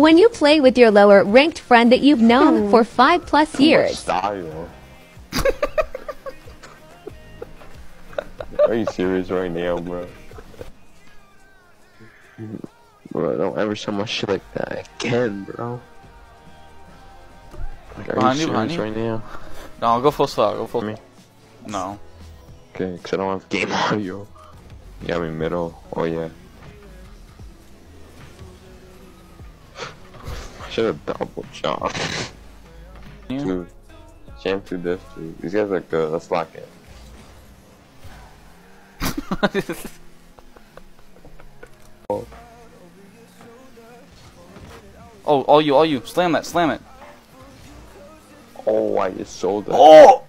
When you play with your lower ranked friend that you've known for five plus years. Style. Are you serious right now, bro? Bro, don't ever say my shit like that again, bro. Like, are Behind you you, serious behind right now? No, I'll go full slot. Go full. Me? No. Okay, cause I don't have game audio. You got me middle. Oh yeah. Should have double jump. You? Dude, jam to this dude. These guys are good. Let's lock it. oh, all you, all you. Slam that, slam it. Oh, I just sold that. Oh!